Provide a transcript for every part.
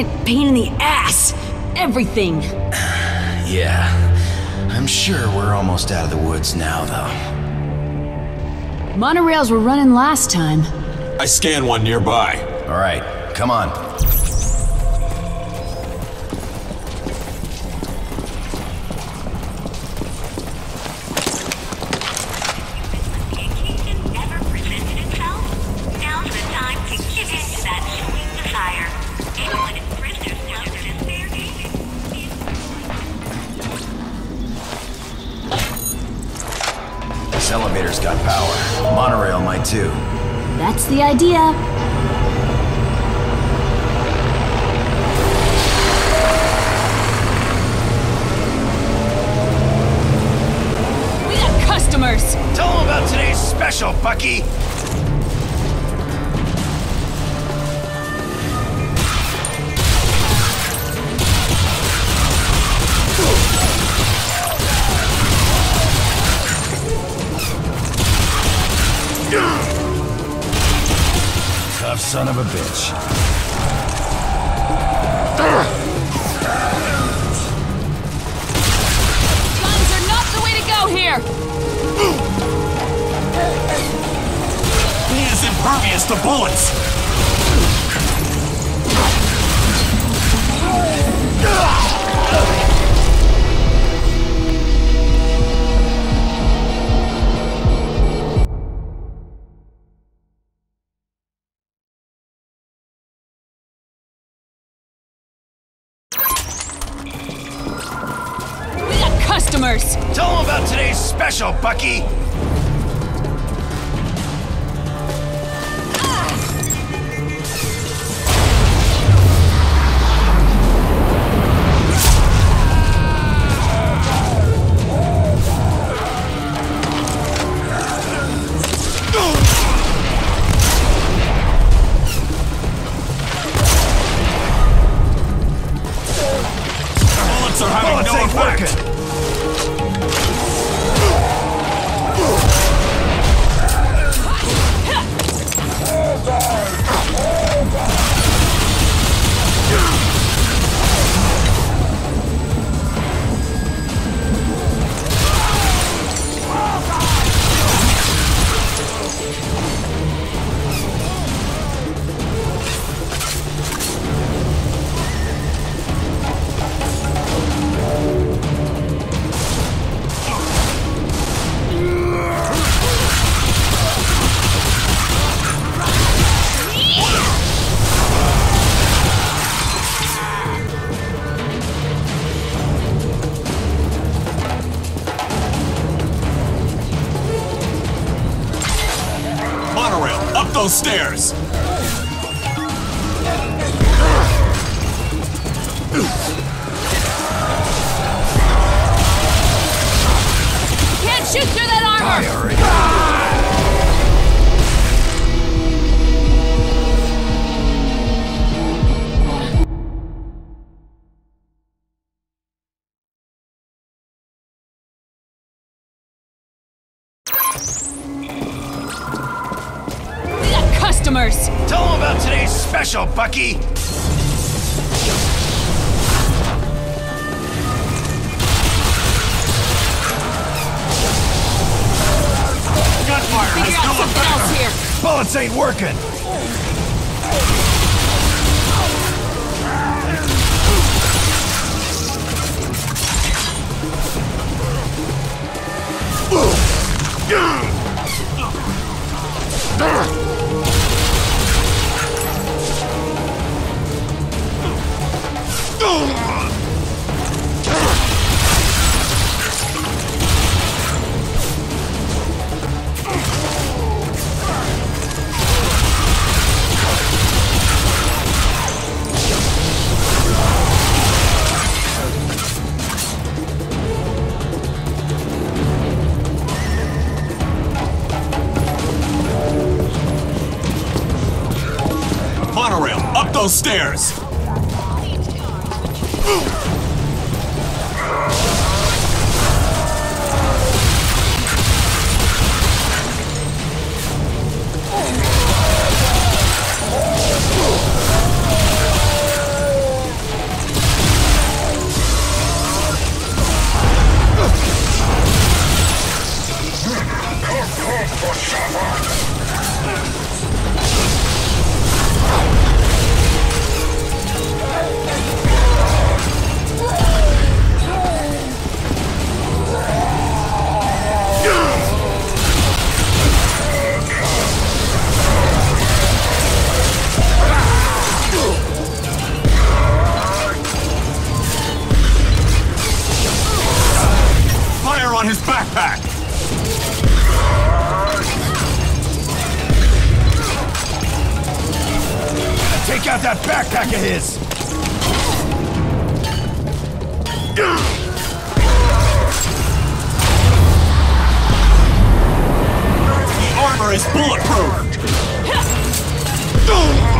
Giant pain in the ass! Everything! Yeah. I'm sure we're almost out of the woods now, though. Monorails were running last time. I scanned one nearby. All right, come on. Idea. Son of a bitch. Special, Bucky! Customers! Tell them about today's special, Bucky! Gunfire Figure has out no effect. else here! Bullets ain't working! Monorail, up attack! Take out that backpack of his! The armor is bulletproof!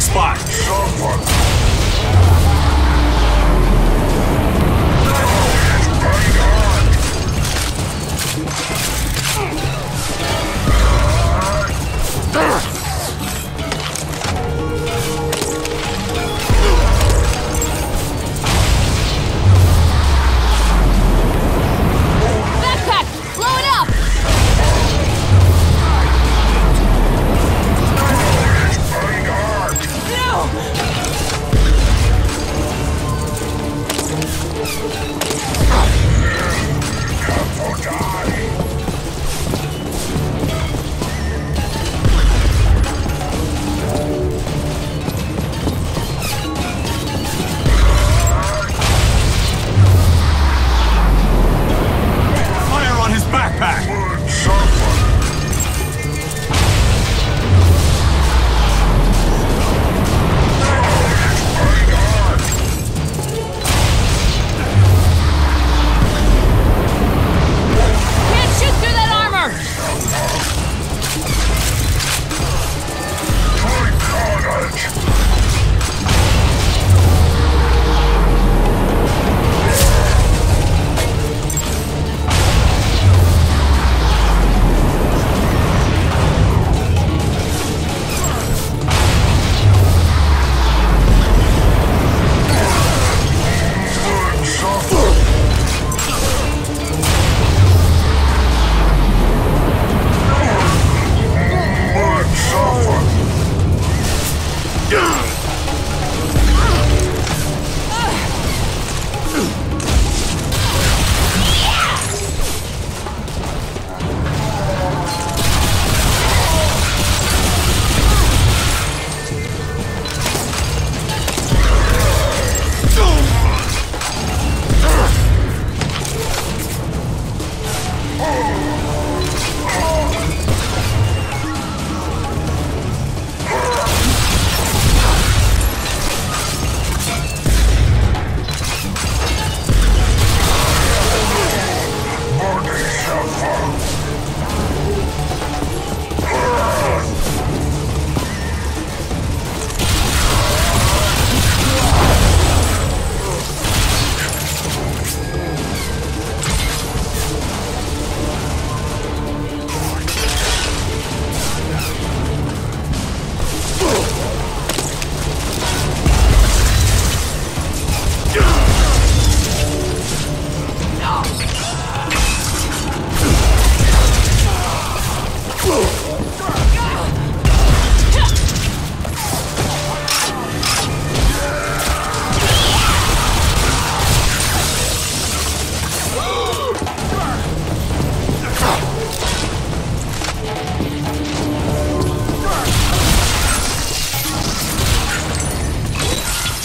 spot.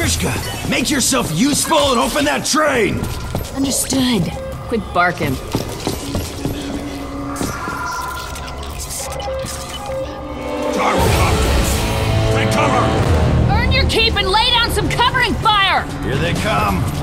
Trishka, make yourself useful and open that train! Understood. Quit barking. Take cover! Earn your keep and lay down some covering fire! Here they come.